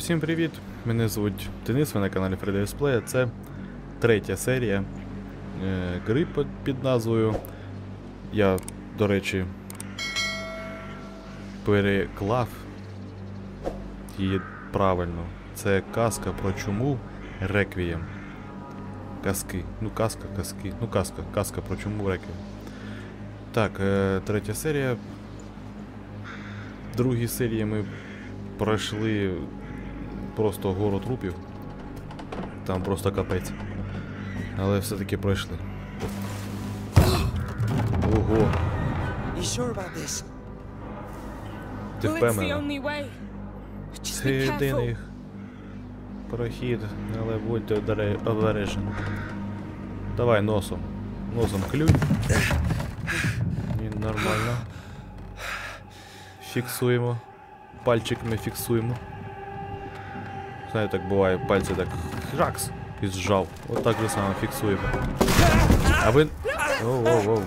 Усім привіт! Мене звуть Денис, ви на каналі Friday Display. Це третя серія е, гри під, назвою. Я, до речі, переклав її правильно. Це казка про чуму Реквієм. Казки. Ну, казка, казки. Ну, казка, казка про чуму Реквієм. Так, е, третя серія. В другій серії ми пройшли просто гору трупів. Там просто капець. Але все-таки пройшли. Ого, ти впевнена? Це єдиний прохід, але будьте обере- обережні. Давай носом. Носом клюй. І нормально. Фіксуємо. Пальчиками фіксуємо. Знаєте, так буває, пальці так ракс і зжав. От так же само фіксуємо. А ви. Оу, оу, оу.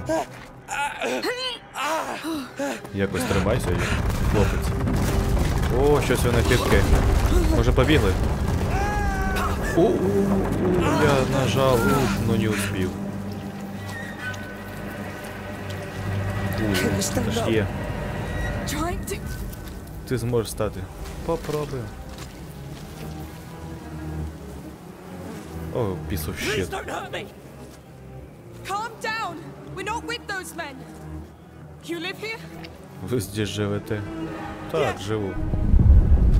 Якось тримайся, хлопець. О, щось воно хитке. Може побігли? О, о, о, я нажав, ну не успів. Є. Ти зможеш стати. Попробуємо. О, piece of Please shit. don't hurt me! Calm down. We're not with those men. You live here? Ви здесь живете? Так, живу.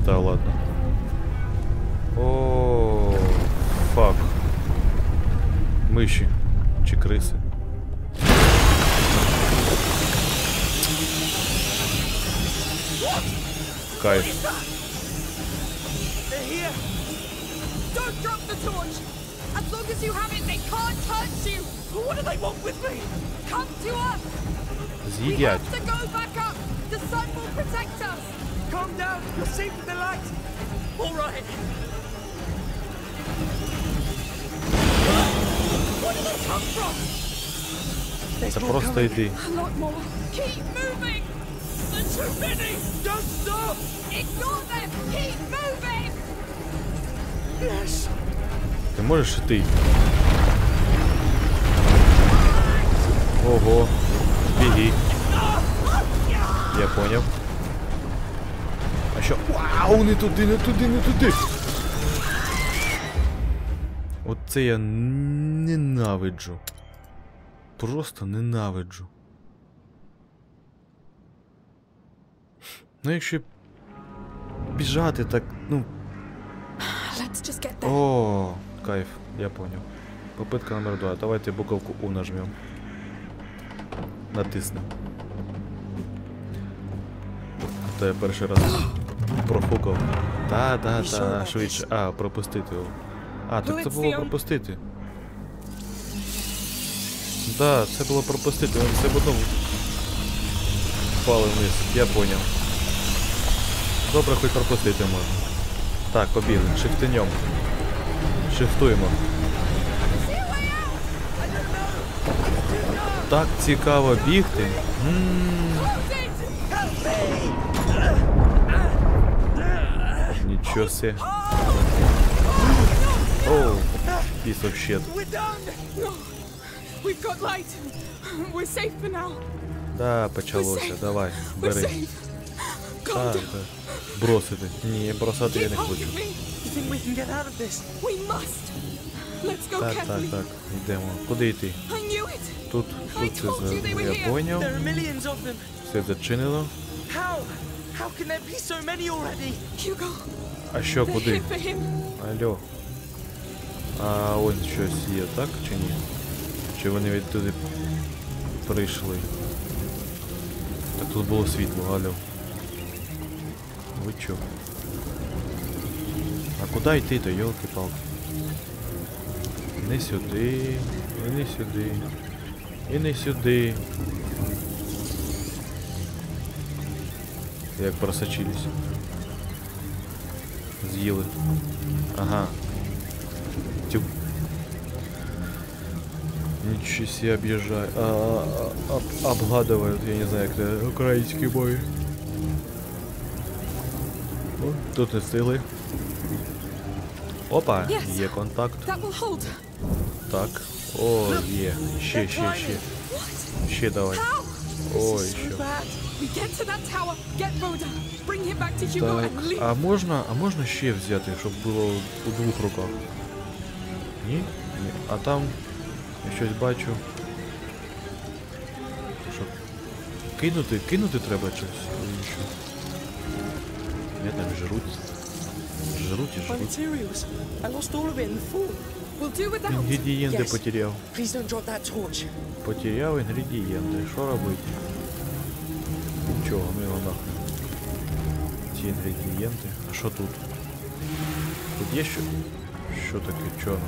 Та ладно. О, фак. Миші. Чи криси. Кайф. Don't drop the torch. As long as you have it, they can't touch you! What do they want with me? Come to us! Sieg we have to go back up! The sun will protect us! Calm down! You're safe in the light! Alright! Where did they come from? There's more coming. A lot more. Keep moving! There's too many! Don't stop! Ignore them! Keep moving! Yes! Ти можеш йти? Ого. Біги. Я поняв. А що? Вау, не туди, не туди, не туди. Оце я ненавиджу. Просто ненавиджу. Ну якщо біжати, так, ну, Let's just get there. О, кайф, я понял. Попытка номер два. Давайте буковку У нажмем. Натиснем. То я перший раз профукав. Та, та, та, швидше. А, пропустити його. А, так це було пропустити. Да, це було пропустити, він все одно впали вниз, я поняв. Добре, хоч пропустити можна. Так, побігли, шифтенем. Шифтуємо. Так цікаво бігти. М, Нічого се. Оу, piece of shit. We're done! We've got light. We're safe for now. Да, We're почалося, safe. давай, We're бери. safe. Calm Так, down. так. Бросити. Ні, бросати я Keep не hold хочу. Think we can get out of this? We must. Let's go Так, так, так. Йдемо. Куди йти? I knew it. Тут, I тут це told you they were за... here. Я поняв. There are millions of them! Все зачинено. How? How can there be so many already? Hugo, А що, they're куди? here for him. Алло. А ось щось є, так чи ні? Чи вони відтуди прийшли? Так тут було світло, алло. Ви чо? А куди йти то, йолки-палки? Не сюди, і не сюди, і не сюди. Як просочились. З'їли. Ага. Тюк. Ничего себе объезжаю. А, а, об- обгладывают, я не знаю, как это украинский бой. О, Тут не встигли. Опа, є контакт. Так. О, є. Ще, ще, ще. Ще давай. Ой, Hugo Так, а можна, а можна ще взяти, щоб було у двох руках? Ні? Ні. А там я щось бачу. Що? Кинути, кинути треба щось. Ні, там жруть. Жруть і My жруть. materials. I lost all of it in the fall. We'll do without. Інгредієнти Yes. потеряв. Please don't drop that torch. Потеряв інгредієнти. Що робити? Нічого, ну його нахрен. Ці інгредієнти. А що тут? Тут є що? Що таке чорне?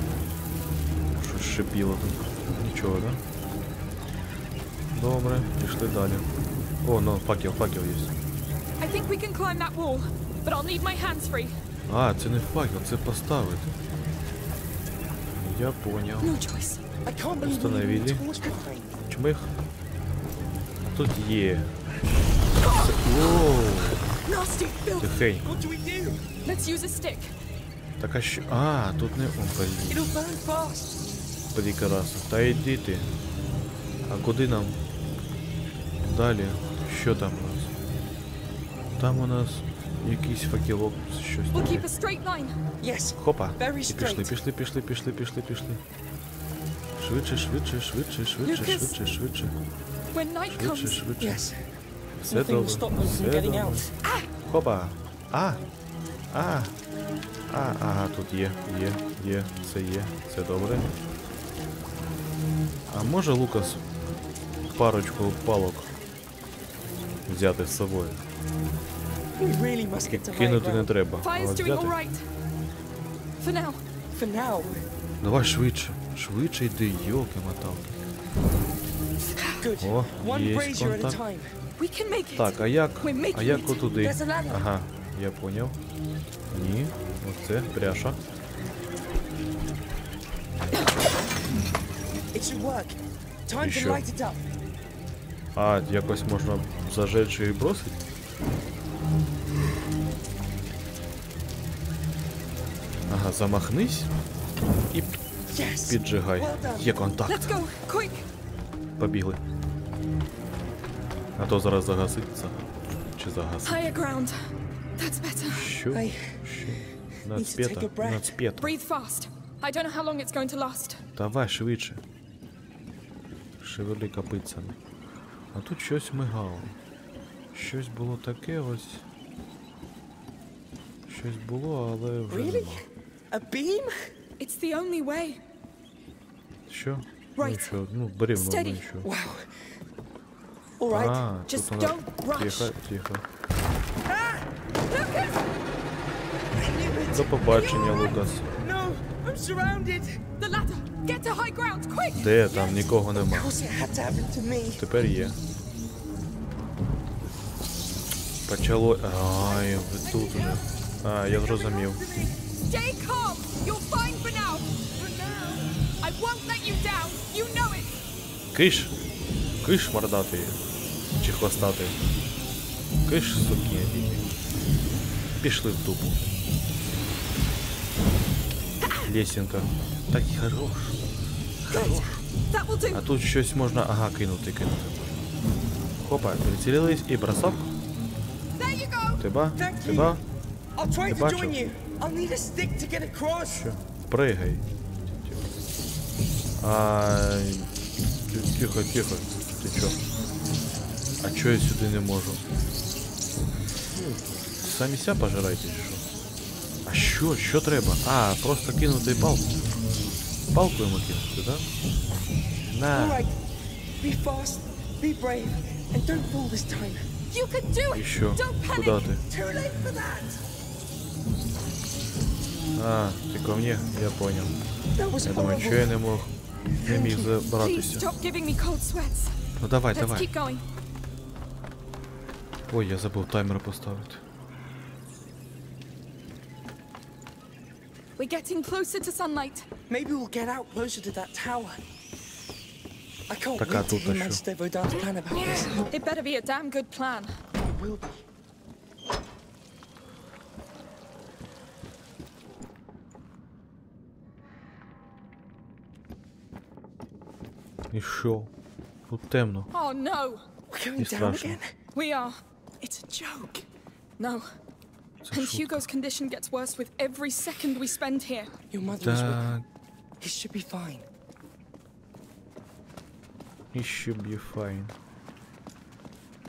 Щось шипіло тут. Нічого, да? Добре, пішли далі. О, ну, факел, факел є. I think we can climb that wall, but I'll need my hands free. А, це не факел, це поставити. Я поняв. No choice. I can't believe we Установили. leave the torch behind. Чмих. А тут є. Це- Воу, Nasty filth. тихенько. What do we do? Let's use a stick. Так а що? А, тут не. О, блін. It'll burn fast. Прекрасно. Та йди ти. А куди нам? Далі. Що там у нас? Там у нас якийсь факелок, щось таке. Хопа. І пішли, пішли, пішли, пішли, пішли, пішли. Швидше, швидше, швидше, швидше, швидше, швидше, швидше, швидше. Все добре. Все добре. Хопа. А. А. А, ага, тут є, є, є, це є, це добре. А може Лукас парочку палок взяти з собою? We really must get to higher Кинути не треба. а fire's от doing all взяти. right. For now. For now. Давай швидше. Швидше йди, йолки моталки. Good. О, One є brazier at a контакт. time. We can make it. Так, а як? А як it. отуди? There's a ladder. Ага, я поняв. Ні, оце пряша. It should work. Time You to sure? light it up. А, якось можна зажечь і бросить? Замахнись і піджигай. Є контакт. Побігли. А то зараз загаситься. Чи загасить? Що? To last. Давай швидше. Шевели копицями. А тут щось мигало. Щось було таке ось. Щось було, але вже Really? нема. A beam? It's the only way. Що? Ну Right. що, ну бревно, ну Steady. і що. Wow. All right. А, Just тут вона... don't rush. Тихо, тихо. Lucas! I knew it. До побачення, Лукас. No, I'm surrounded. The ladder. Get to high ground, quick. Де там нікого Of нема. course it had to happen to me. Тепер є. Почало. Ай, ви тут уже. А, я зрозумів. Stay calm. You're fine for now. For now. I won't let you down. You know it. Киш! Киш мордатий. Чи хвостатий. Киш, суки. Пішли в дупу. Лесінка. Так і хорош. Good. That will do. А тут щось можна. Ага, кинути, кинути. Хопа, прицілились і бросок. There you go. Тебе? Thank you. Тебе? I'll try Ти to бачив? Join you. I'll need a stick to get across. Що? Пригай. А... Тихо, тихо. Ти чо? А чо я сюди не можу? Ну, Самі ся пожирайте чи що? А що? Що треба? А, просто кинути палку. Палку йому кинути, так? All На. right. Be fast, be А, ти ко мне? Я понял. Я думаю, я не мог. Не міг забратися. Ну давай, давай. Ой, я забув таймер поставити. We're getting closer to sunlight. Maybe we'll get out closer to that tower. I can't Така wait to тут hear а що? Master Vodan's plan about this. It better be a damn good plan. It will be. І що? Тут темно. Oh no! We're going It's down Russian. again. We are. It's a joke. No. Це And шутка. Hugo's condition gets worse with every second we spend here. Your mother is with Так, He should be fine. і should be fine.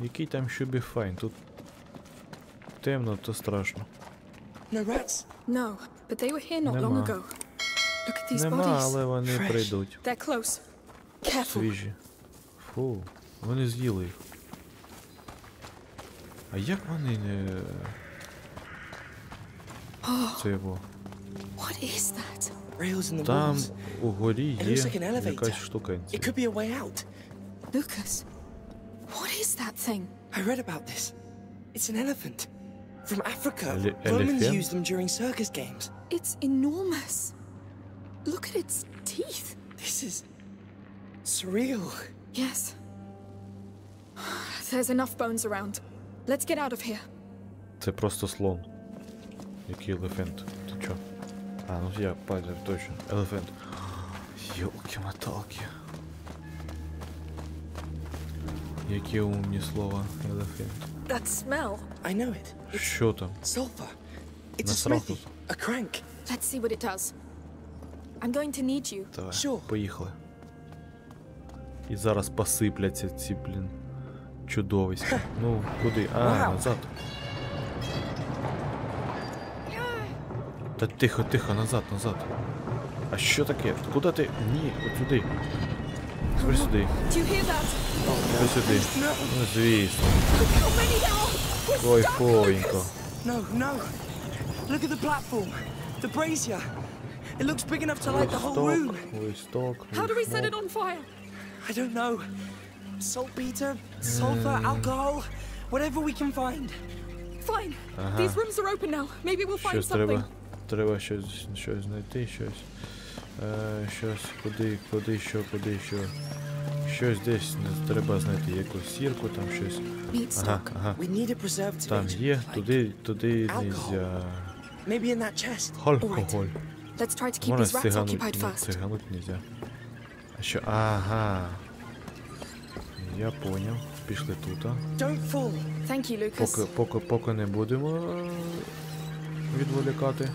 Який там should be fine? Тут темно, то страшно. No rats. No, but they were here not long Нема. ago. Look at these Нема, bodies. але вони Fresh. прийдуть. They're close. Careful. Свіжі. Фу, вони з'їли їх. А як вони не. Це його. What is that? Rails in the Там walls. угорі It є looks like an elevator. якась It штукенція. could be a way out. Lucas. What is that thing? I read about this. It's an elephant. From Africa. Ele- Romans elephant? used them during circus games. It's enormous. Look at its teeth. This is surreal. Yes. There's enough bones around. Let's get out of here. Це просто слон. Який елефант? Ти чо? А, ну я падаю, точно. Елефант. Йолки-моталки. Які умні слова, елефант. That smell. I know it. It's Що там? sulfur. It's a Насрал smithy. тут. A crank. Let's see what it does. I'm going to need you. Давай, Що? поїхали. І зараз посипляться ці, блін, чудовиська. Ну, куди? А, назад. Та тихо, тихо, назад, назад. А що таке? Куди ти? Ні, от сюди. Тепер сюди. Тепер сюди. Ну, звісно. Ой. Lucas. No, no. Look at the platform. The brazier. It looks big enough to light the whole room. листок. How do we set it on fire? I don't know. Saltpeter, sulfur, alcohol, whatever we can find. Fine. These rooms are open now. Maybe we'll find Щось something. треба. Треба щось, щось знайти, щось. Е, щось, куди, куди, що, куди, що. Щось десь не- треба знайти, якусь сірку, там щось. Meat Ага, stock. ага. We need a preservative Там agent, є, like туди, туди alcohol. нельзя. Maybe in that chest. Алкоголь. Let's try to keep Можна these rats цигануть, occupied ну, first. цигануть нельзя. А що? Ага. Я поняв. Пішли тут. Поки, поки, поки не будемо е, відволікати.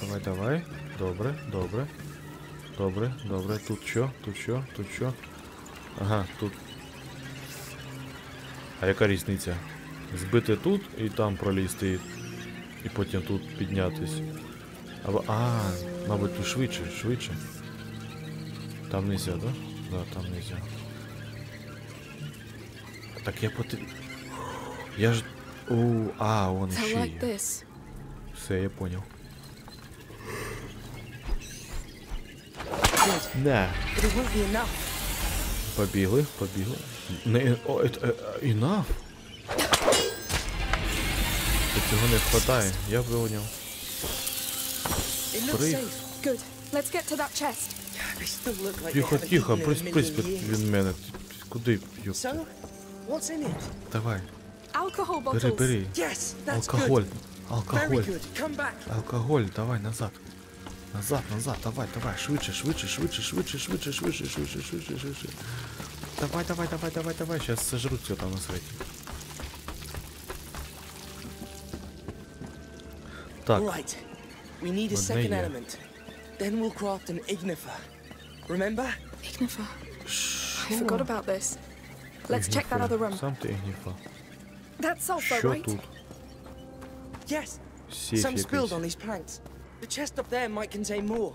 Давай, давай. Добре, добре. Добре, добре. Тут що? Тут що? Тут що? Ага, тут. А яка різниця? Збити тут і там пролізти, і потім тут піднятись. Або. А, мабуть, тут швидше, швидше. Там нельзя, да? Да, там нельзя. Так я поти... Я ж... У, а, он ще є. Все, я понял. Won't. Побігли, побігли. Не, о, это, е, е, enough. Цього не хватає, я. It they Тихо, тихо, прись, million від мене. Куди, йоп? So, what's in it? Давай, бери, бери. Алкоголь, алкоголь. Алкоголь, давай назад. Назад, назад, давай, давай, швидше, швидше, швидше, швидше, швидше, швидше, швидше, швидше, швидше. Давай, давай, давай, давай, давай, сейчас сожрут все там на свете. Так. We need a Одне second є. element. Then we'll craft an ignifer. Remember? Ignifer. I forgot about this. Let's check that other room. Сам ти Ігніфа. That's sulfur, Що right? тут? Yes. Сейф Some spilled on якийсь. these planks. The chest up there might contain more.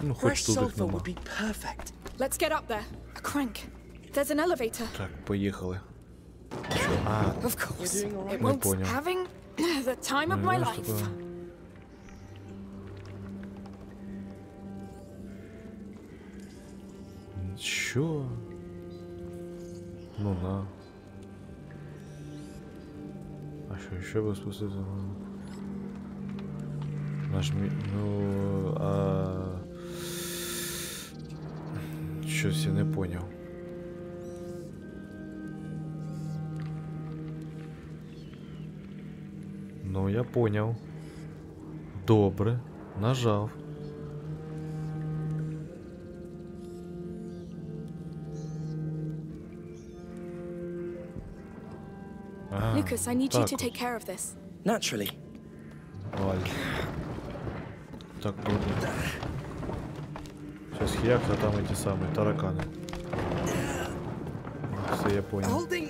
Ну, хоч Fresh тут їх sulfur нема. would be perfect. Let's get up there. A crank. There's an elevator. Так, поїхали. Що? А, Of course. We're doing all right. It Мы won't понял. having the time of ну, my я ж life. Чё? Ну на. А что еще бы способствовало? Нажми... Ну... А... Щось Все не понял. Ну, я понял. Добрый нажал. Lucas, I need you так to от. take care of this. Naturally. Валь. Так круто. Сейчас херак, а там эти самые тараканы. Все, я понял. Holding.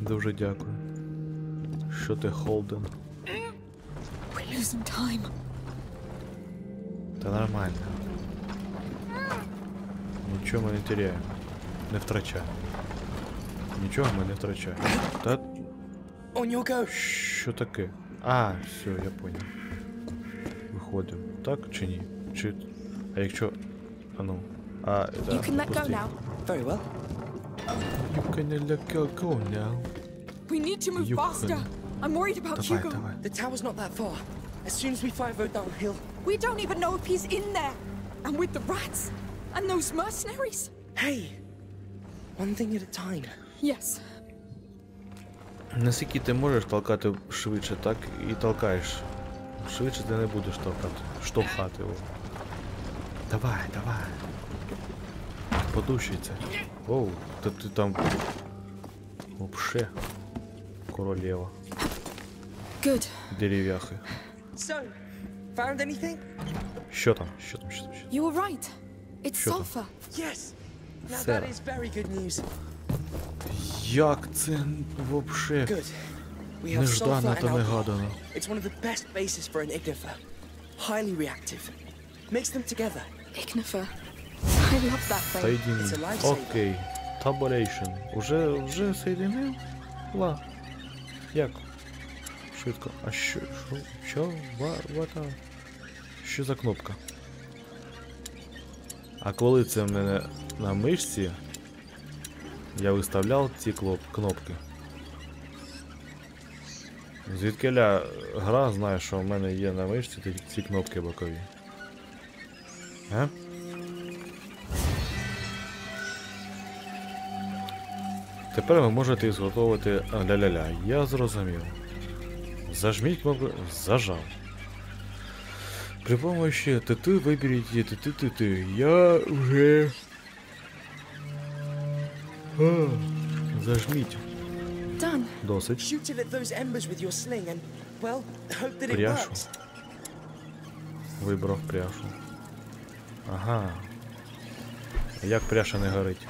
Дуже дякую. Що ти Холден? We're losing time. Та нормально. Нічого ми не теряємо. Не втрачаємо. Нічого ми не втрачаємо. Та що таке? А, все, я понял. Виходимо. Так чи ні? Чи. А якщо. А ну. А, да, You can let go пусти. now. Very well. You can let go, go now. We need to move You faster. can- I'm worried about Давай, Hugo. давай. The tower's not that far. As soon as we five go downhill. We don't even know if he's in there. And with the rats and those mercenaries. Hey. One thing at a time. Yes. Наскільки ти можеш толкати швидше, так і толкаєш. Швидше ти не будеш толкати. Штовхати його. Давай, давай. Подущиться. Оу, та ти там. Вообще. Королева. Good. Дерев'яхи. So, found anything? Що там? Що там? Що там? Що там? You were right. It's Sure. sulfur. Yes. Now Sarah. that is very good news. Як це вообще неждано та негадано? It's one of the best bases for an ignifer. Highly reactive. Mix them together. Ignifer. I love that thing. Окей. Таборейшн. Уже, уже соєдинив? Ла. Як? Швидко. А що? Що? Що? Ва, вата? Що за кнопка? А коли це в мене на мишці, я виставляв ці кнопки. Звідкиля гра знає, що в мене є на мишці ці, кнопки бокові. А? Тепер ви можете зготовити ля-ля-ля. Я зрозумів. Зажміть кнопку. Зажав. При помощи ТТ виберіть ТТ-ТТ. Я вже. That it Пряшу. works. Вибрав пряшу. Ага. А Як пряша не горить?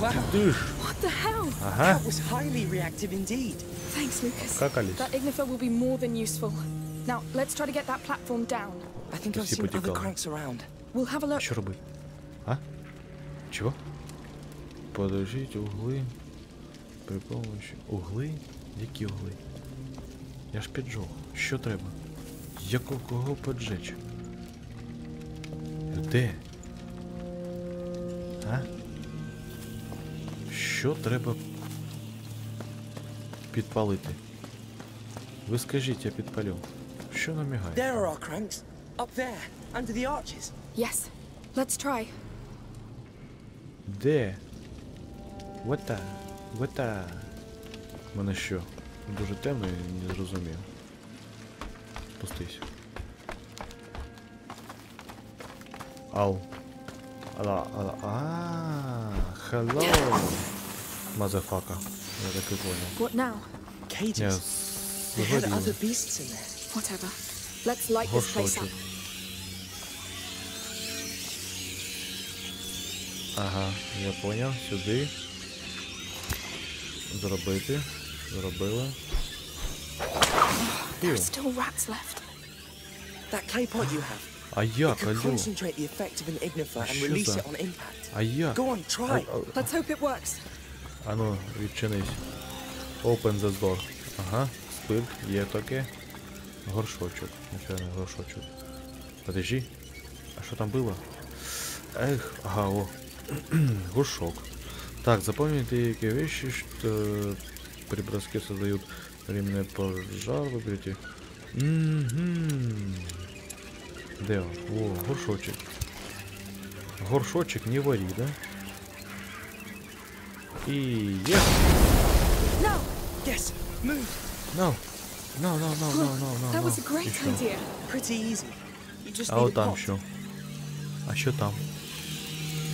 Wow, Ти ж. What the hell? Ага. that was highly reactive indeed. Thanks, Lucas. Какались. That ignifer will be more than useful. Now, let's try to get that platform down. I think I've Всі seen other потікали. cranks around. We'll have a look. Що робити? А? Чого? Подождіть угли. При помощі. Угли? Які угли? Я ж піджог. Що треба? Якого кого поджечь? Де? А? Що треба підпалити? Ви скажіть, я підпалю. Що намігає? There are our cranks. Up there, under the arches. Yes. Let's try. Де? Вата. Вата. У мене що? Дуже темно і не зрозумів. Спустись. Ау. Ала, ала. А, hello. Мазафака. Я так і понял. What now? Cages. Я They had other beasts in there. Whatever. Let's light this place Горшочок. up. Ага, я понял. Сюди. You have. А як, алло? Що за-. А як? Go on, try. А- а- Let's hope it works. Ану, відчинись. Open the door. Ага, спирт, є таке. Горшочок. Нічого не горшочок. Подожди. А що там було? Ех, ага, о. Горшок. Так, запомните эти вещи, что при броске создают временный пожар, выберите. Мгм. Де он? О, горшочек. Горшочек не вари, да? И yes. No! Yes, move. No. No, no, no, no, no, no. That no. was a great І що? idea. Pretty easy. You just А need a от там pot. що? А що там?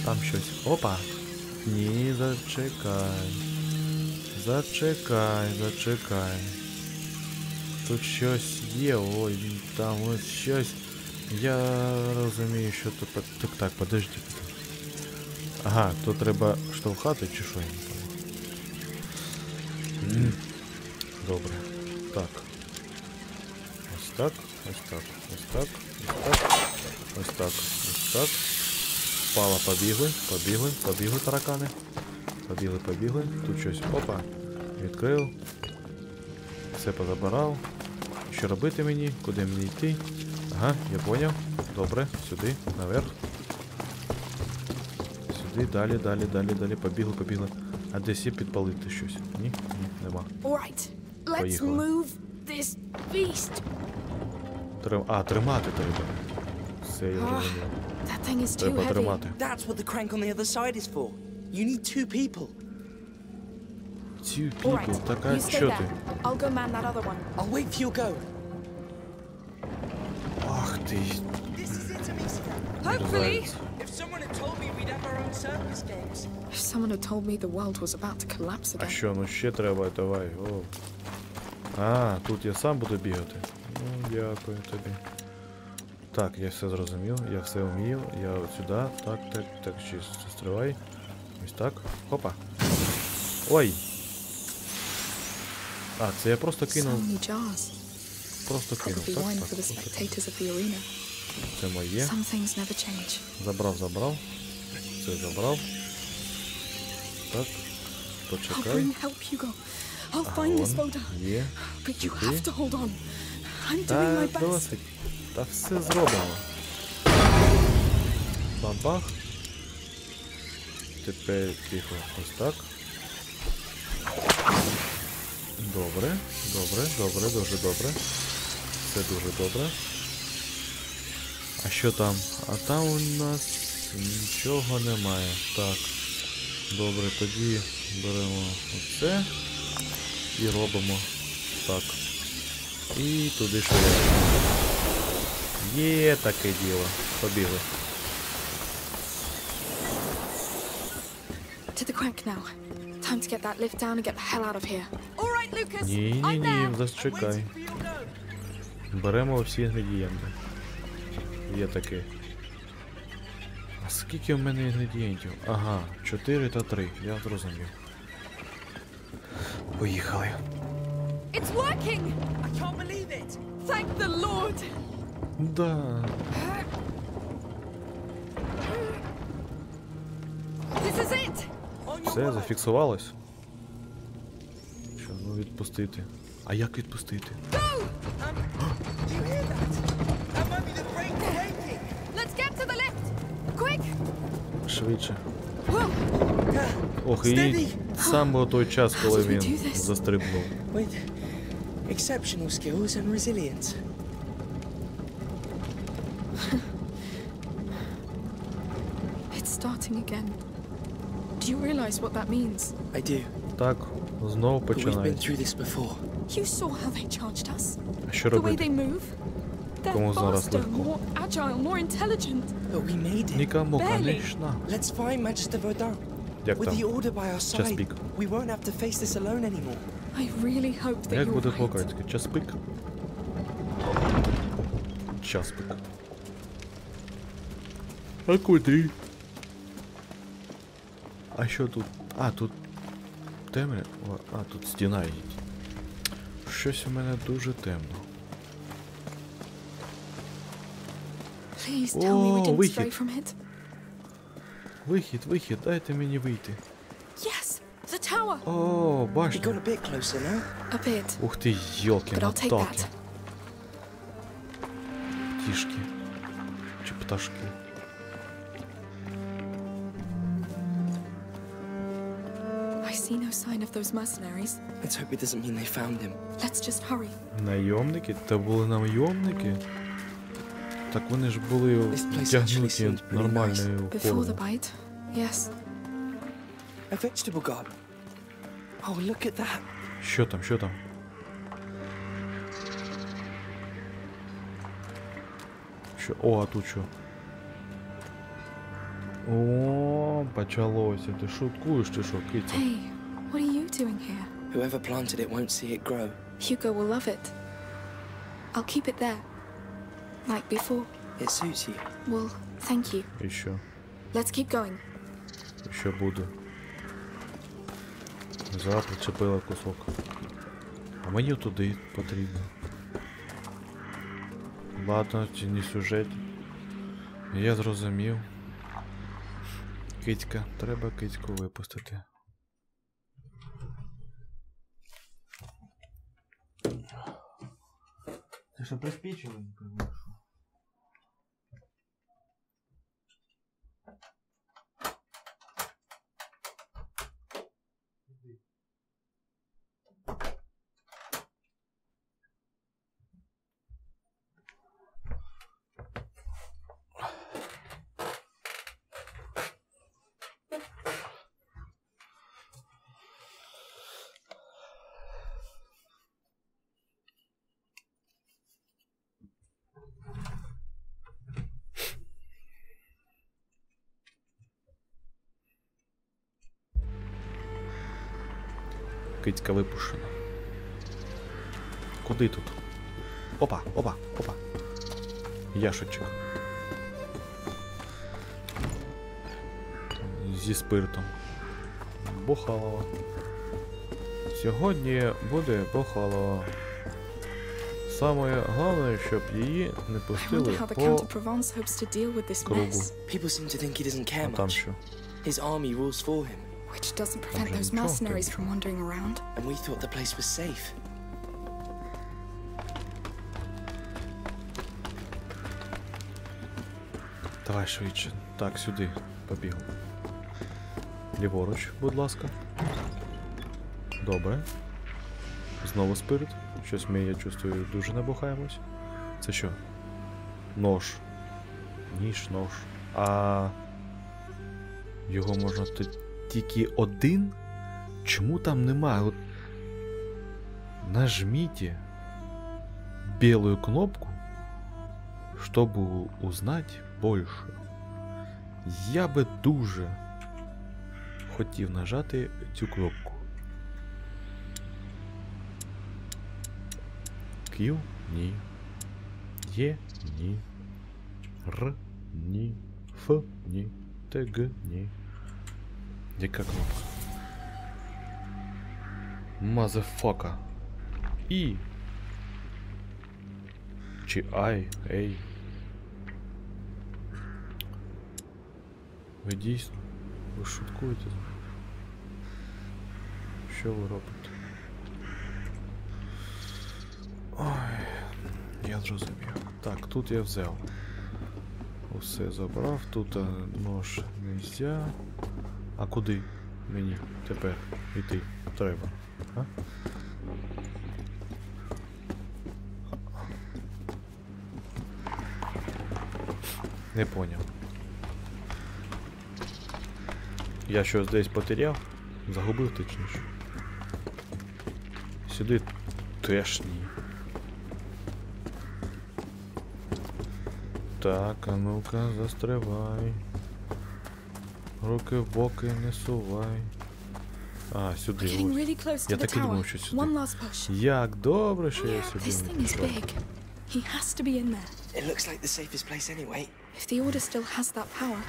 Там щось. Опа. Ні, зачекай. Зачекай, зачекай. Тут щось є, ой, там ось щось. Я розумію, що тут. по- Так, так, подожди. Ага, тут треба штовхати чи що я не пам'ятаю. М, Добре. Так. Ось так, ось так, ось так, ось так, ось так, ось так. Впала, побігли, побігли, побігли таракани. Побігли, побігли. Тут щось. Опа. Відкрив. Все позабирав. Що робити мені? Куди мені йти? Ага, я поняв. Добре, сюди, наверх. Сюди, далі, далі, далі, далі. Побігли, побігли. А десь є підпалити щось? Ні? Ні, нема. Поїхали. А, тримати треба. Все, я Ah, зрозумів. that thing is too Треба heavy. тримати. That's what the crank on the other side is for. You need two people. Цю All піпл, right, така you stay що there. ти? I'll go man that other one. I'll wait for your go. Ах ти. This is it, Amicia. Hopefully, If someone had told me we'd have our own circus games. if someone had told me the world was about to collapse А again. що, ну ще треба, давай. О. А, тут я сам буду бігати. Ну, дякую тобі. Так, я все зрозумів, я все вмію. Я от сюди. Так, так, так, ще стривай. Ось так. Хопа. Ой! А, це я просто кинув. Просто кинув. Так, так, просто кинув. Це моє. Забрав, забрав. Це забрав. Так. Почекай. Вон. Є. Doing Та досить. Та все зроблено. Бабах. Тепер тихо. Ось так. Добре, добре, добре, дуже добре. Все дуже добре. А що там? А там у нас нічого немає. Так. Добре, тоді беремо оце і робимо так. І туди я. Є таке діло. Побігли. To the crank now. Time to get that lift down and get the hell out of here. All right, Lucas. Ні, ні, I'm ні, there. зачекай. For your go. Беремо всі інгредієнти. Є таке. А скільки в мене інгредієнтів? Ага, 4 та 3, я зрозумів. Поїхали. It's working. I can't believe it. Thank the Lord. Да. Все, зафіксувалось. Що, ну відпустити. А як відпустити? Um. Швидше. Ох, і Steady. саме той час, коли він застрибнув. Exceptional skills and resilience. again. Do you realize what that means? I do. Так, знову But we've been починається. through this before. You saw how they charged us. А що The way робити? they move. They're Кому зараз faster, легко? more agile, more intelligent. But we made it. Нікому, Barely. конечно. Let's find Magister Verdun. Як With the там? order by our side, speak. we won't have to face this alone anymore. I really hope that Як you're буде right. по-українськи? Часпик? Часпик. А куди? А що тут? А, тут темне. А, тут стіна їдь. Щось у мене дуже темно. О, вихід. Вихід, вихід, дайте мені вийти. Yes, the tower. О, башня. Ух ти, йолки, моталки. Птішки. Чи пташки. No sign of those mercenaries. Let's hope it doesn't mean they found him. Let's just hurry. Найомники? Та були найомники? Так вони ж були This вдягнуті нормальною Before the bite, yes. A vegetable garden. Oh, look at that. Що там, що там? Що? О, а тут що? О, почалося. Ти шуткуєш чи що, киця? Hey, Whoever planted it won't see it grow. Hugo will love it. I'll keep it there. Like before. It suits you. Well, thank you. Що? Let's keep going. І Що буде? Зараз причепила кусок. А мені туди потрібно. Ладно, чи не сюжет. Я зрозумів. Кицька, треба кицьку випустити. Ти что, приспічили? Кицька випущена. Куди тут? Опа, опа, опа. Яшечок. Зі спиртом. Бухалова. Сьогодні буде Бухалова. Саме головне, щоб її не пустили по кругу. А там що? His army rules for him, Which doesn't prevent those mercenaries from wandering around. and we thought the place was safe. Давай швидше. Так, сюди. Побіг. Ліворуч, будь ласка. Добре. Знову спирт. Щось ми, я чувствую, дуже набухаємось. Це що? Нож. Ніж, нож. А. Його можна т- тільки один? Чому там немає? От... Нажмите белую кнопку, чтобы узнать больше. Я би дуже хотів нажати цю кнопку. Q ні. Є ні. Р ні. Ф ні. Т Г ні. Яка кнопка? Мазефака. І. Чи Ай, Ей. Ви дійсно? Ви шуткуєте? Що ви робите? Ой, я зрозумів. Так, тут я взяв. Усе забрав, тут а, нож нельзя. А куди мені тепер йти треба? А? Не поняв. Я щось десь потеряв? Загубив точніше. Сюди теж ні. Так, а ну-ка, застрявай. Руки в боки не сувай. А, сюди. ось. really Я так і думав, що сюди. Як добре, що я сюди не пішов. He has to be in there. It looks like the safest place anyway. If the Order still has that power,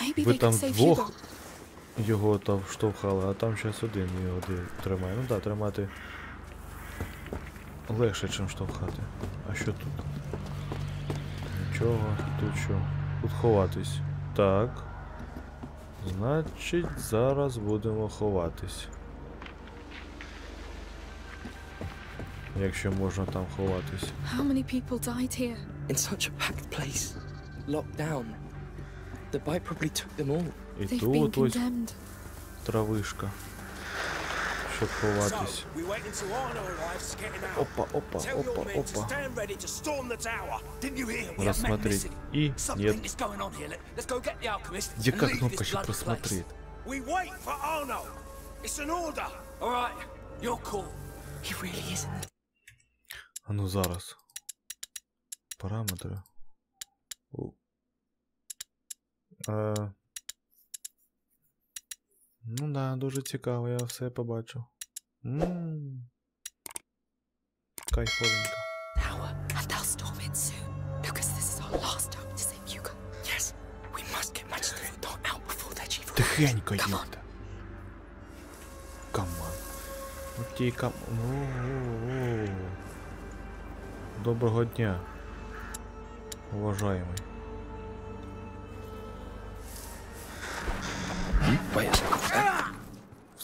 maybe Ви they там could save вдвох його там штовхали, а там зараз один його тримає. Ну так, тримати легше, ніж штовхати. А що тут? Нічого, тут що? Тут ховатись. Так. Значить, зараз будемо ховатись. Якщо можна там ховатись. How many people died here? In such a packed place, locked down. The bite probably took them all. І тут ось травишка. сховатись. Опа, опа, опа, опа. Рассмотреть. И нет. Где как кнопка еще просмотрит? А ну зараз. Параметры. Э. Ну да, дуже цікаво, я все побачу. Ммм. Кайфовенько. Тихенько, ёпта. Come on. Вот тебе кам... Доброго дня, уважаемый.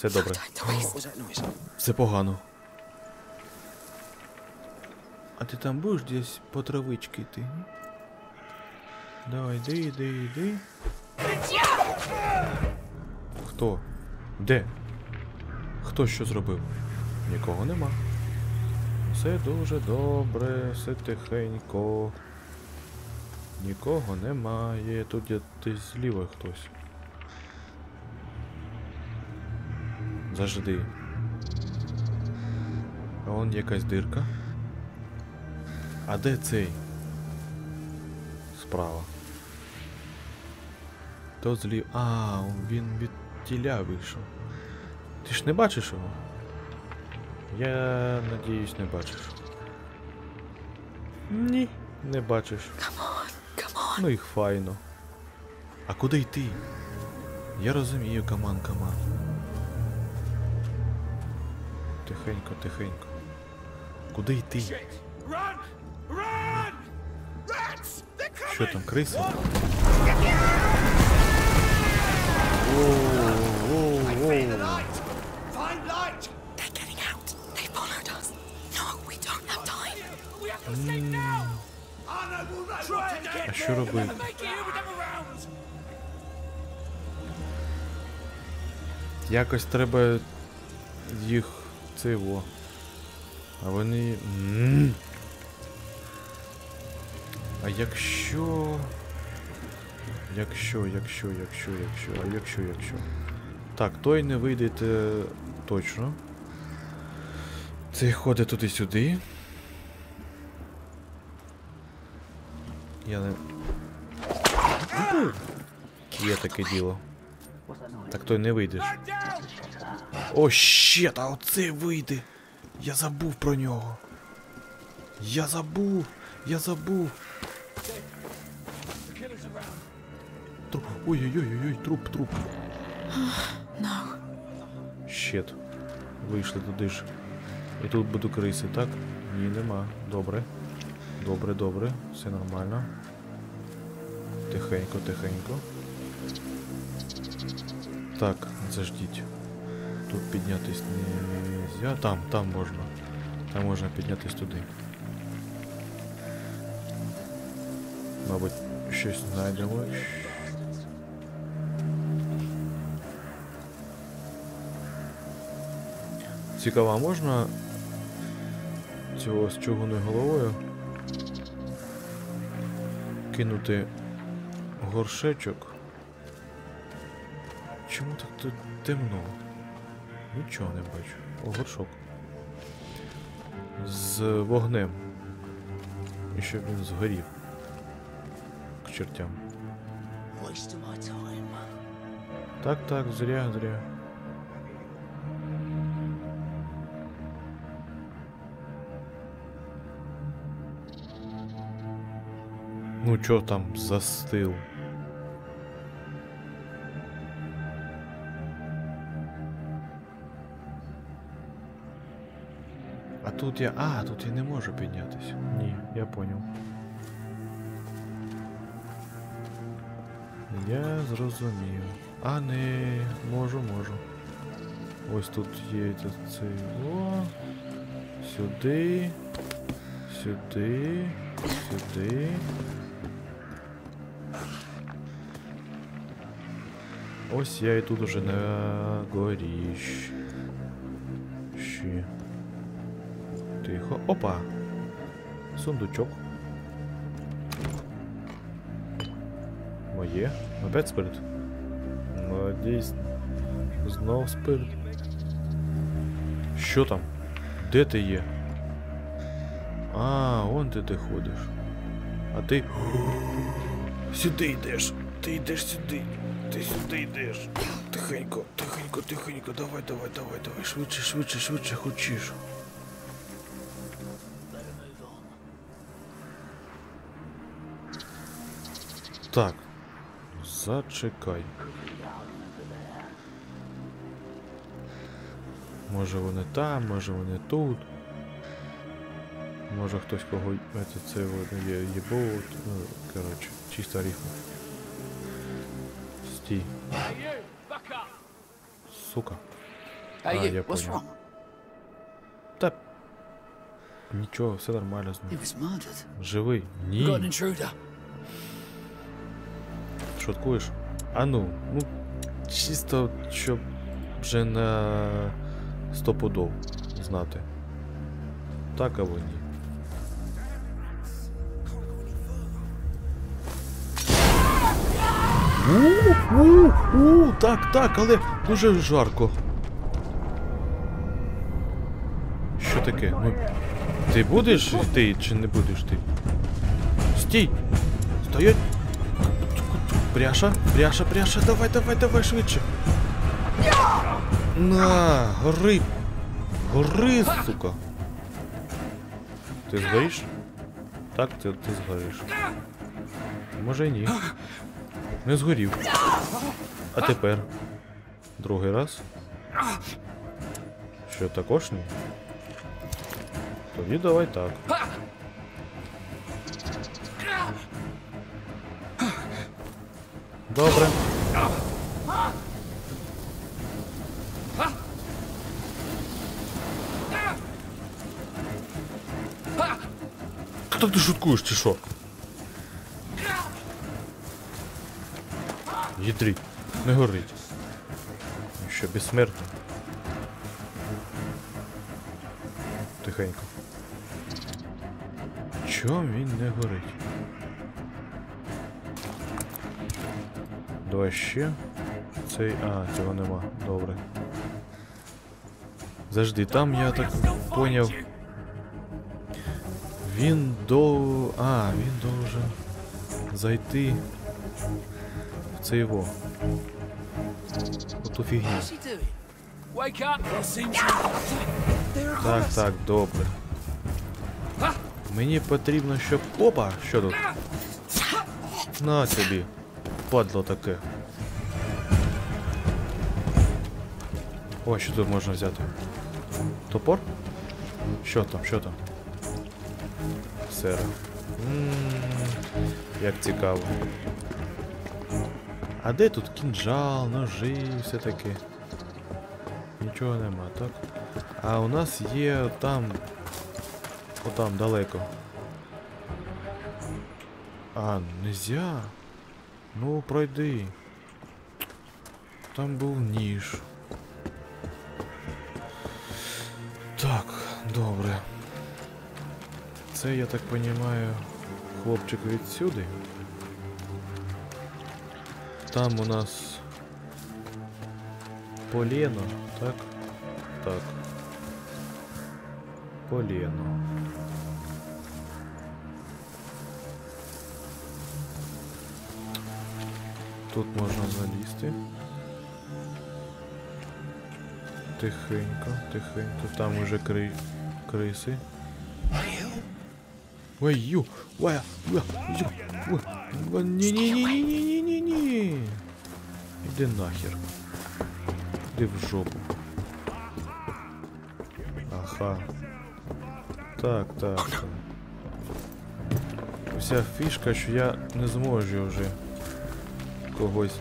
Все добре. Noise? Все погано. А ти там будеш десь по травички йти? Давай, йди, йди, йди. Хто? Де? Хто що зробив? Нікого нема. Все дуже добре, все тихенько. Нікого немає. Тут десь зліва хтось. Зажди. А вон якась дирка. А де цей? Справа. То злів. А, він від тіля вийшов. Ти ж не бачиш його? Я надіюсь, не бачиш. Ні, не бачиш. Come on, come on. Ну їх файно. А куди йти? Я розумію, каман, каман. Тихенько, тихенько. Куди йти? Що там, криси? А що робити? Якось треба їх цього. А вони. А якщо. Якщо, якщо, якщо, якщо, а якщо, якщо. Так, той не вийдете точно. Цей ходить туди-сюди. Я не. Є таке діло. Так той не вийдеш. О, щет, а оце вийде. Я забув про нього. Я забув. Я забув. Труп. Ой-ой-ой, труп, труп. No. Щет. Вийшли туди ж. І тут будуть криси, так? Ні, нема. Добре. Добре, добре. Все нормально. Тихенько, тихенько. Так, заждіть. Тут піднятись нельзя. Там, там можна. Там можна піднятись туди. Мабуть, щось знайдемо. Цікаво, можна цього з чугунною головою кинути горшечок. Чому так тут темно? Нічого не бачу. О, горшок. З вогнем. І щоб він згорів. К чертям. Так, так, зря, зря. Ну чё там застыл? Тут я. А, тут я не можу піднятися. Ні, я понял. Я зрозумів. А не, можу, можу. Ось тут є це- цей. О. Сюди. Сюди. Сюди. Ось я і тут уже на горіщ. Опа. Сундучок. Моє. Опять спирт. Молодець. Знов спирт. Що там? Де ти є? А, он ти де ходиш. А ти. Сюди йдеш. Ти йдеш сюди. Ти сюди йдеш. тихенько, тихенько, тихенько, давай, давай, давай, давай, швидше, швидше, швидше, хочеш. Так. Зачекай. Може вони там, може вони тут. Може хтось кого це, це є єбов. Ну, коротше, чиста рифма. Стій. Сука. You, yeah, понял. Та. Нічого, все нормально з ним. Живий. Ні. Шуткуєш? А ну, ну, чисто, щоб вже на стопудов знати. Так або ні. У, у, у, так, так, але дуже жарко. Що таке? Ну, ти будеш йти чи не будеш ти? Стій! Стоять! Пряша, пряша, пряша, давай, давай, давай швидше. На, гори. Гори, сука. Ти згориш? Так, ти, ти згориш. Може й ні. Не згорів. А тепер. Другий раз. Що також ні? Тоді давай так. Добре. Хто ти шуткуєш, чи що? Їдріть, не горить. Що, безсмертно? Тихенько. Чом він не горить? Давай ще. Цей. А, цього нема. Добре. Завжди, там я так поняв. Він до. А, він должен зайти в цей во. Оту фігню. Так, так, добре. Мені потрібно, щоб. Опа! Що тут? На тобі. Падло таке. О, що тут можна взяти? Топор? Що там, що там? Сера. Як цікаво. А де тут кінжал, ножі, все таке? Нічого нема, так? А у нас є там. Отам далеко. А, нельзя. Ну, пройди. Там був ніж. Так, добре. Це, я так понимаю, хлопчик відсюди. Там у нас полено, так? Так. Полено. Тут можна залізти. Тихенько, тихенько. Там уже кри... криси. Ой, ю, ой, ю, ой, ні-ні-ні-ні-ні-ні-ні. Іди нахер. Іди в жопу. Так, так. так. Вся фішка, що я не зможу вже когось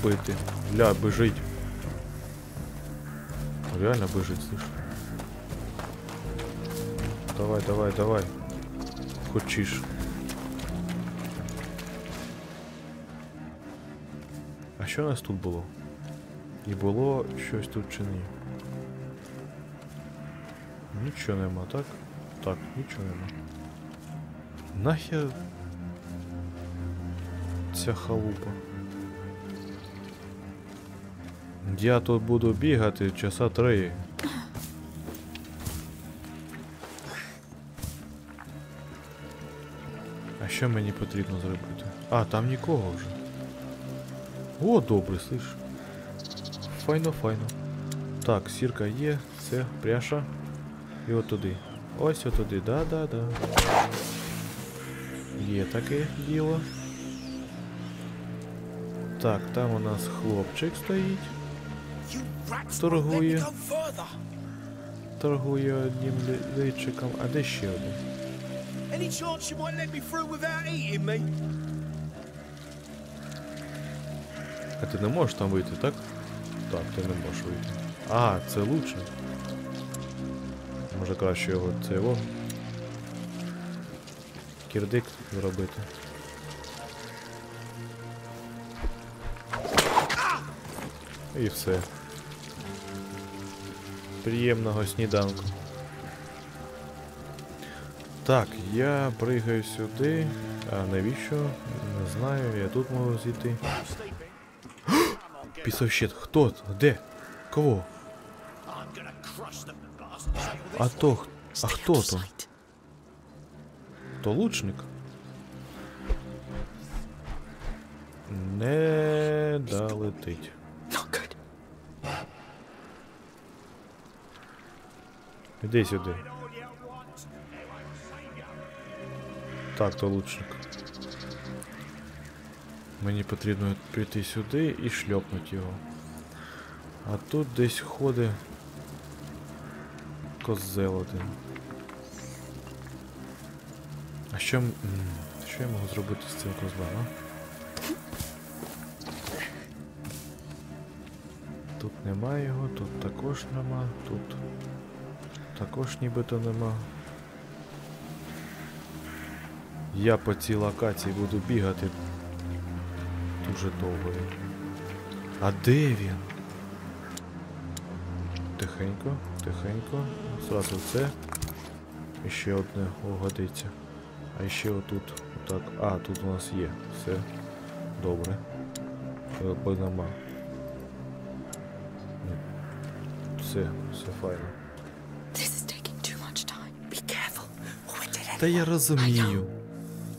вбити. Ля, бежить. Реально бежить, слышь. Давай, давай, давай. Хочеш. А що у нас тут було? І було щось тут чи ні? Нічого нема, так? Так, нічого нема. Нахер ця халупа. Я тут буду бігати часа три. А що мені потрібно зробити? А, там нікого вже. О, добре, слиш. файно, файно. Так, сірка є, це пряша. І от туди. Ось отуди, да-да-да. Є таке діло. Так, там у нас хлопчик стоїть. Торгує. Торгує одним ли- личиком. А де ще один? Any chance you might let me through without eating me? А ти не можеш там вийти, так? Так, ти не можеш вийти. А, це лучше. Може краще його це його. Кірдик зробити. І все. Приємного сніданку. Так, я пригаю сюди. А навіщо? Не знаю, я тут можу зійти. Пісовщит, хто? Де? Кого? А то а хто то? То лучник? Не долетить. Not Іди сюди. Так, то лучник. Мені потрібно піти сюди і шльопнути його. А тут десь ходить козел один. А що, що я можу зробити з цим козлом, а? Тут немає його, тут також нема, тут також нібито нема. Я по цій локації буду бігати дуже довго. А де він? Тихенько, тихенько. Зразу це. І ще одне угодиться. А ще отут. Отак. А, тут у нас є. Все. Добре. Бо нема. Все, все файно. Та я розумію.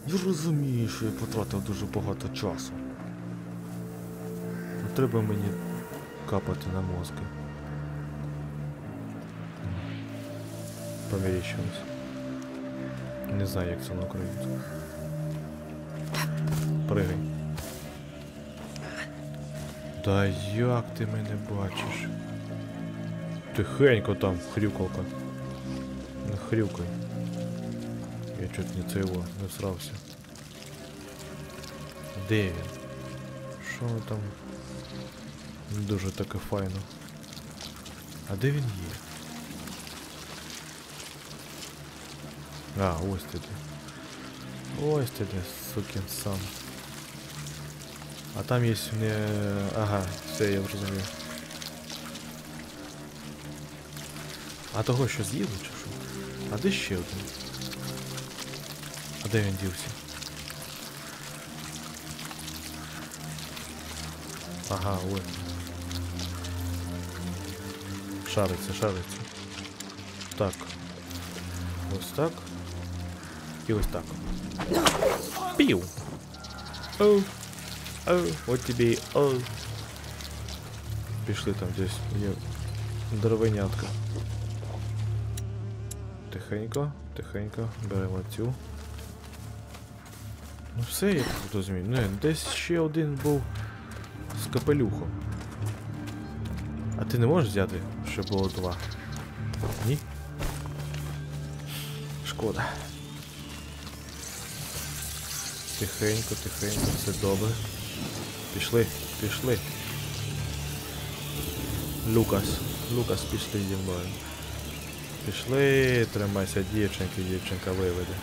Я розумію, що я потратив дуже багато часу. Не треба мені капати на мозки. Поміріщилось. Не знаю, як це на українську. Пригай. Да як ти мене бачиш? Тихенько там, хрюкалка. Хрюкай. Я чуть не це його не всрався. Де він? Що воно там? Дуже таке файно. А де він є? А, ось ти. Ось ти де, сукін сам. А там є не... Ага, все, я зрозумів. А того що з'їли чи? А де ще один? А він дівся? Ага, ось. Шариться, шариться. Так. Ось так. І ось так. Пів. Оу. Оу. От тобі оу. Пішли там десь. Є деревенятка. Тихенько, тихенько, беремо цю. Ну все, я так розумію. Не, десь ще один був з капелюхом. А ти не можеш взяти, щоб було два? Ні? Шкода. Тихенько, тихенько, все добре. Пішли, пішли. Лукас. Лукас, пішли зі мною. Пішли, тримайся, дівчинки, дівчинка виведе.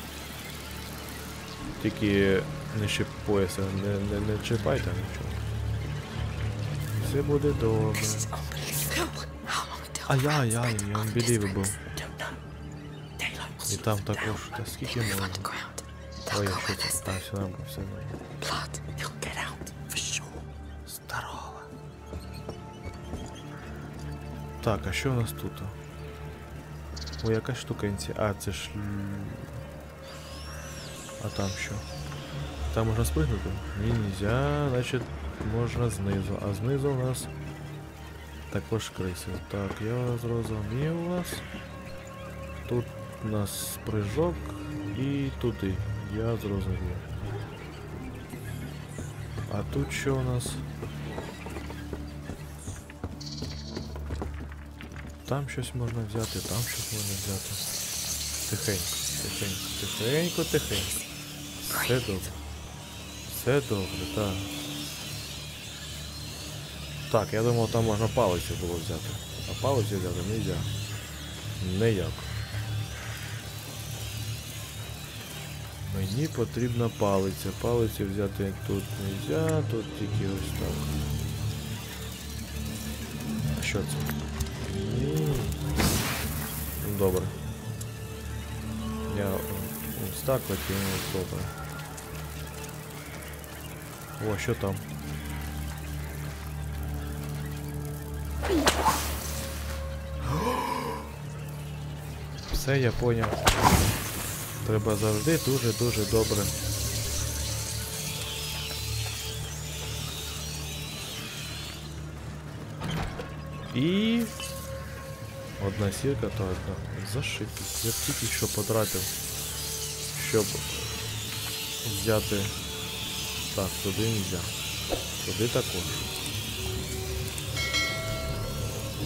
Тільки ще пояса, не, не, не чіпайте нічого. Все буде добре. This is unbelievable. І там також, та скільки можна? Ой, go що where there's це? А, все нормально, все. Здорово. Так, а що у нас тут? О, якась штукенція. А, це ж. А там що? Там можна спригнути? Ні, нельзя, значить можна знизу. А знизу у нас також криси. Так, я зрозумів вас. Тут у нас прыжок і туди. Я зрозумів. А тут що у нас? Там щось можна взяти, там щось можна взяти. Тихенько, тихенько, тихенько, тихенько. Все добре. Все добре, так. Так, я думав, там можна палиці було взяти. А палиці взяти не можна. Ніяк. Мені потрібна палиця. Палиці взяти тут не можна, тут тільки ось так. А що це? Добре. Я ось так викинув, добре. О, що там? Все, я поняв. Треба завжди дуже-дуже добре. І... Одна сірка та одна. Зашитись. Я тільки що потратив, щоб взяти. Так, туди не можна. Туди також.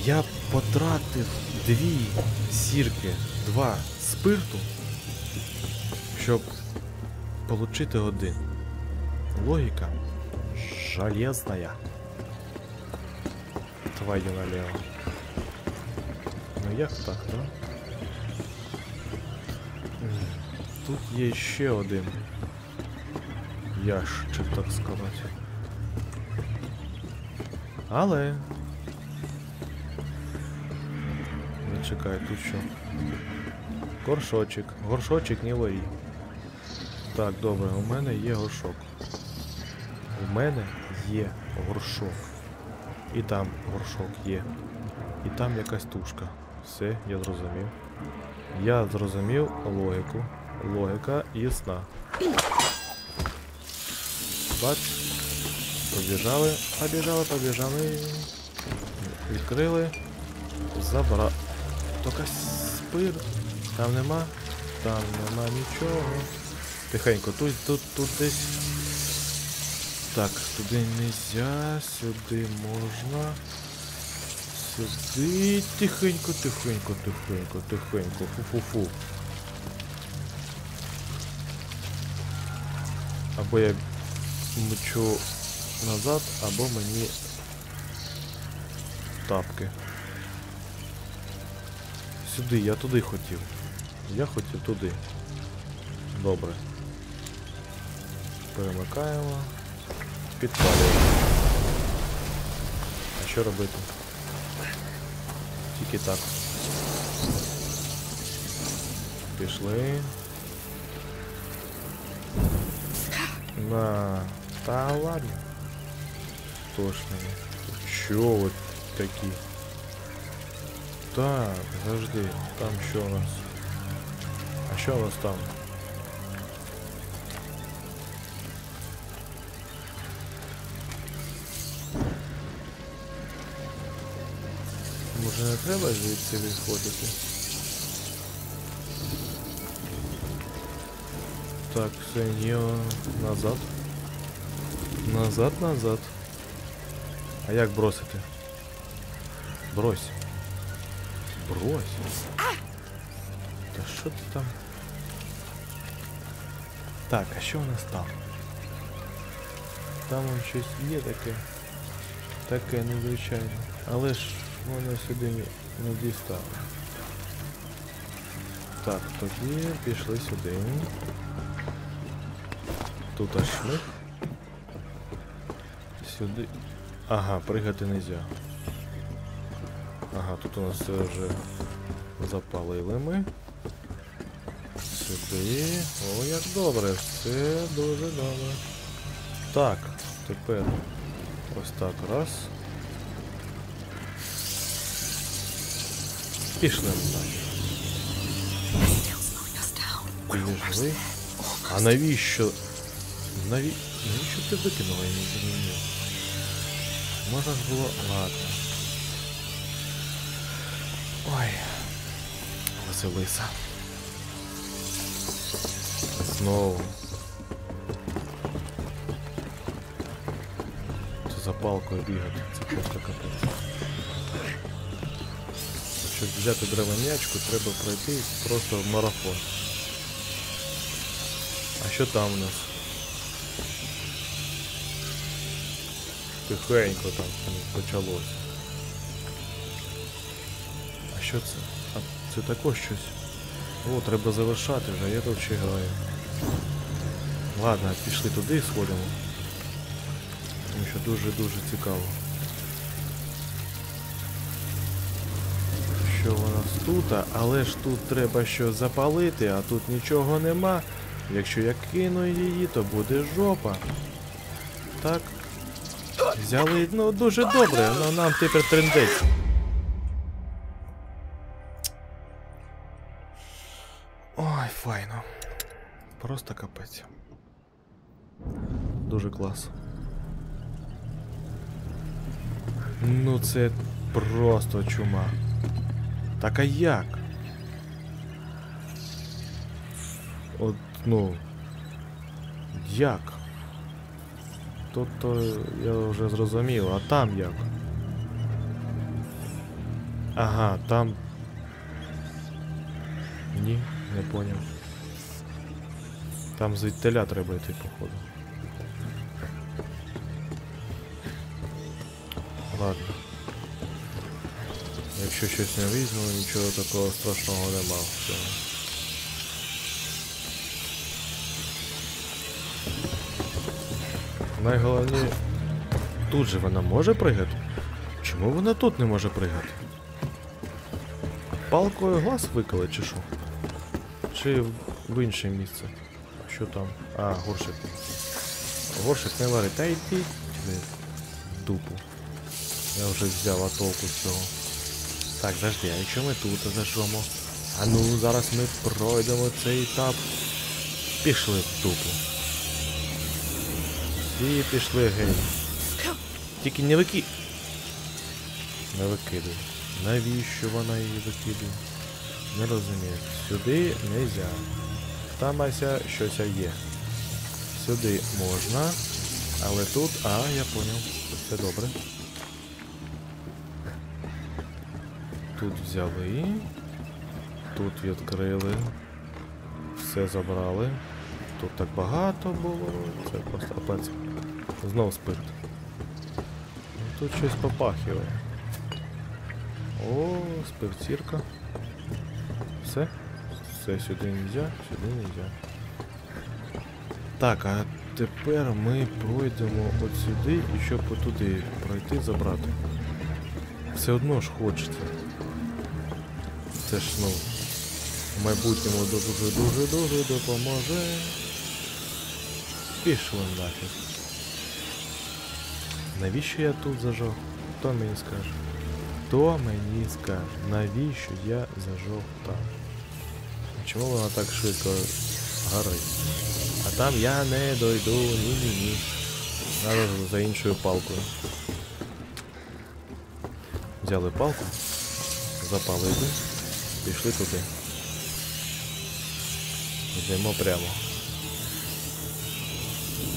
Я потратив дві сірки, два спирту, щоб отримати один. Логіка железная. Твою налево. Ну як так, да? Тут є ще один ящик, так сказати. Але. Не чекай, тут що? Горшочок. Горшочок не варі. Так, добре, у мене є горшок. У мене є горшок. І там горшок є. І там якась тушка. Все, я зрозумів. Я зрозумів логіку. Логіка ясна. Бач. Побіжали, побіжали, побіжали. Відкрили. Забра. Тільки спир. Там нема. Там нема нічого. Тихенько, тут, тут, тут десь. Так, туди нельзя, сюди можна. Сюди. Тихенько, тихенько, тихенько, тихенько. Фу-фу-фу. Або я мчу назад, або мені тапки. Сюди, я туди хотів. Я хотів туди. Добре. Перемикаємо. Підпалюємо. А що робити? Тільки так. Пішли. На. Та ладно. Точно. Чо вот такі? Так, завжди. Там що у нас? А що у нас там? Може не треба звідси відходити? Так, все, ні, назад. Назад, назад. А як бросити? Брось. Брось. Та що ти там? Так, а що у нас там? Там он щось є таке. Таке незвичайне. Але ж воно сюди не, не дістало. Так, тоді пішли сюди. Тут аж шмих. Сюди. Ага, пригати нельзя. Ага, тут у нас все вже запалили ми. Сюди. О, як добре, все дуже добре. Так, тепер ось так раз. Пішли далі. Пішли. А навіщо? Наві... Навіщо ти викинула, я не зрозумів. Можна ж було. Ладно. Ой. Василиса. Знову. Це за палкою бігати. Це просто капець. Щоб взяти деревенячку, треба пройти просто марафон. А що там у нас? Тихенько там почалося. А що це? А це також щось. О, треба завершати вже, я тут ще граю. Ладно, пішли туди і сходимо. Тому що дуже-дуже цікаво. Що у нас тут, але ж тут треба що запалити, а тут нічого нема. Якщо я кину її, то буде жопа. Так. Взяли, ну дуже добре, ну нам тепер трендець. Ой, файно. Просто капець. Дуже клас. Ну це просто чума. Так а як? От, ну. Як? Тут то я вже зрозумів, а там як? Ага, там. Ні, не поняв. Там звідтиля треба йти, походу. Ладно. Якщо щось не візьму, нічого такого страшного нема в цьому. Найголовніше, тут же вона може пригати? Чому вона тут не може пригати? Палкою глаз виколи чи що? Чи в- інше місце? Що там? А, горшик. Горшик не варить. Та йди дупу. Я вже взяв а толку з цього. Так, завжди, а якщо ми тут зажжемо? А ну, зараз ми пройдемо цей етап. Пішли в дупу. І пішли геть. Тільки не вики. Не викидуй. Навіщо вона її викидує? Не розумію. Сюди нельзя. Там ася щось є. Сюди можна. Але тут. А, я поняв. Все добре. Тут взяли. Тут відкрили. Все забрали. Тут так багато було. Це просто капець. Знов спирт. Ну, Тут щось попахиває. О, спиртірка. Все? Все сюди нельзя, сюди нельзя. Так, а тепер ми пройдемо от сюди і щоб туди пройти забрати. Все одно ж хочеться. Це ж ну. В майбутньому дуже-дуже-дуже допоможе. Пішли нафіг. Навіщо я тут зажег? Хто мені скаже? Хто мені скаже, навіщо я зажег там? Чому вона так швидко горить? А там я не дойду, ні-ні-ні. Надо за іншою палкою. Взяли палку, запалили, пішли туди. Йдемо прямо.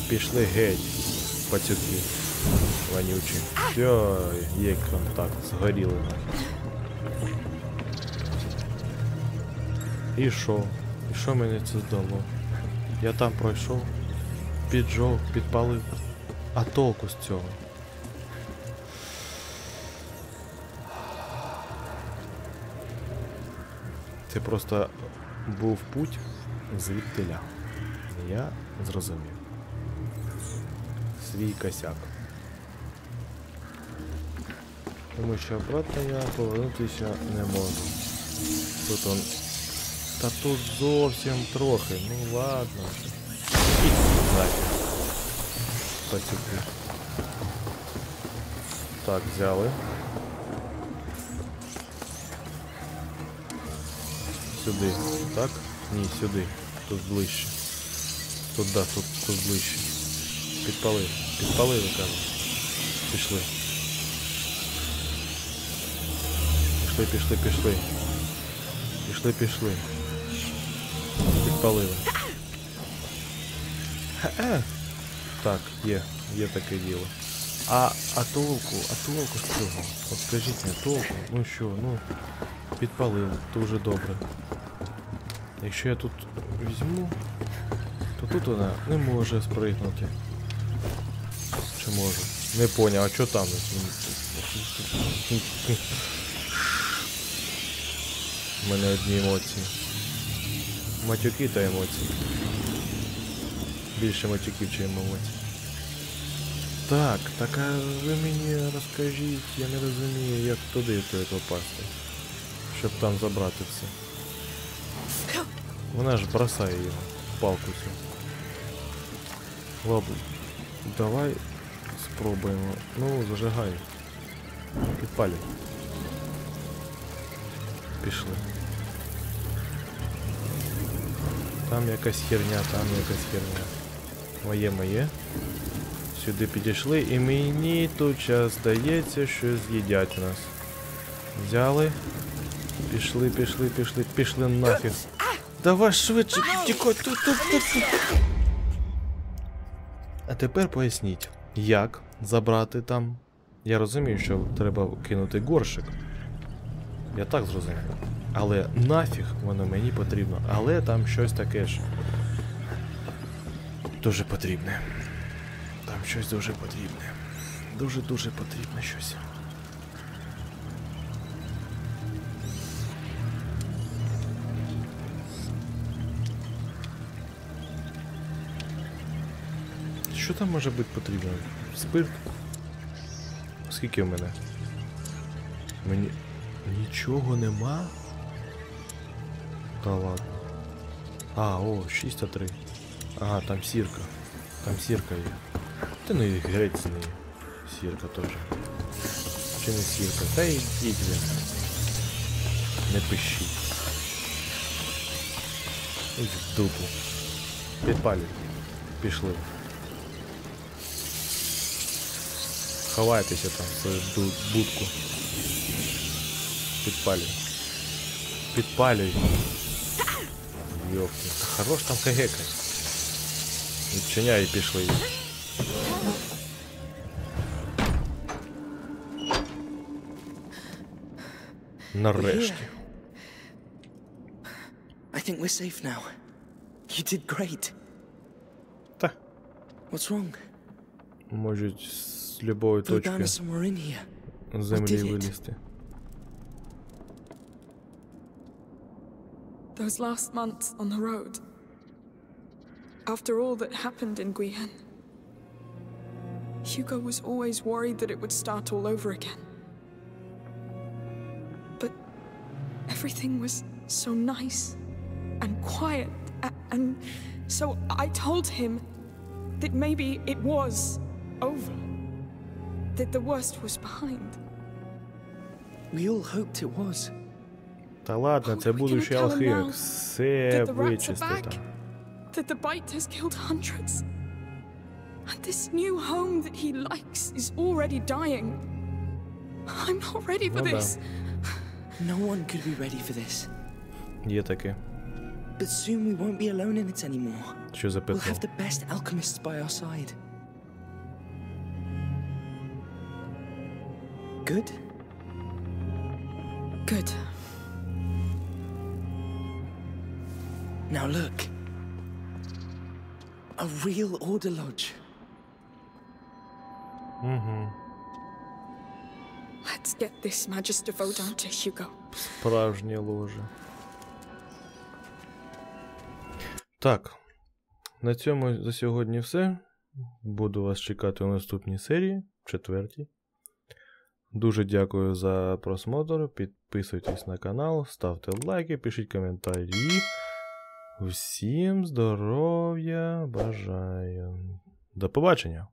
Пішли геть, пацюки. Вонючі. Все, є контакт, згоріли. І що? І що мені це здало? Я там пройшов, піджов, підпалив. А толку з цього? Це просто був путь звідтиля. Я зрозумів. Свій косяк. Тому що обратно я повернутися не можу. Тут он. Та тут зовсім трохи. Ну ладно. Ідіть Так, взяли. Сюди. Так? Ні, сюди. Тут ближче. Тут да, тут, тут ближче. Підпалили. Підпалили, кажу. Пішли. Пішли Пішли, пішли, пішли. Пішли. Підпалили. Так, є, є таке діло. А, а толку, а толку з цього? От скажіть мені, толку? Ну що, ну, підпалили, дуже добре. Якщо я тут візьму, то тут вона не може спригнути. Чи може? Не поняв, а що там? У мене одні емоції. Матюки та емоції. Більше матюків, чи емоцій. Так, так а ви мені розкажіть, я не розумію, як туди попасти. Щоб там забрати все. Вона ж бросає його, палку цю. Ладно, давай спробуємо. Ну, зажигай. Підпалюй. Пішли. Там якась херня, там якась херня. Моє моє. Сюди підійшли і мені тут час здається, що з'їдять нас. Взяли. Пішли, пішли, пішли, пішли нафіг. Давай швидше, тікай, тут, тут, тут. А тепер поясніть, як забрати там. Я розумію, що треба кинути горшик. Я так зрозумів. Але нафіг воно мені потрібно. Але там щось таке ж. Дуже потрібне. Там щось дуже потрібне. Дуже-дуже потрібне щось. Що там може бути потрібно? Спирт? Скільки в мене? Мені. Нічого нема? Та ладно. А, о, 6 3. Ага, там сірка. Там сірка є. Та ну і грець з неї. Сірка теж. Чи не сірка? Та йдіть ви. Не пишіть. Ідь в дупу. Підпалюй. Пішли. Ховайтеся там в свою будку. Підпалюй. Підпалюй. Йопки. Та хорош там кагекать. Відчиняй і пішли. Нарешті. I think we're safe now. You did great. Та, What's wrong? можуть з любої Blew точки down is somewhere in here. землі did it? вилізти. Those last months on the road. After all that happened in Guyenne, Hugo was always worried that it would start all over again. But everything was so nice and quiet, and so I told him that maybe it was over, that the worst was behind. We all hoped it was. Та ладно, це we будущий cannot tell him алхімік. now Все that the rats are вичисти back. там. that the bite has killed hundreds. And this new home that he likes is already dying. I'm not ready for Well done. this. No one could be ready for this. Є таке. But soon we won't be alone in it anymore. Що за We'll пекло? have the best alchemists by our side. Good? Good. Now look. A real order lodge. Let's get this Magister to Hugo. Справжнє ложе. Так. На цьому за сьогодні все. Буду вас чекати у наступній серії, четвертій. Дуже дякую за просмотр. Підписуйтесь на канал, ставте лайки, пишіть коментарі. Всім здоров'я бажаю. До побачення.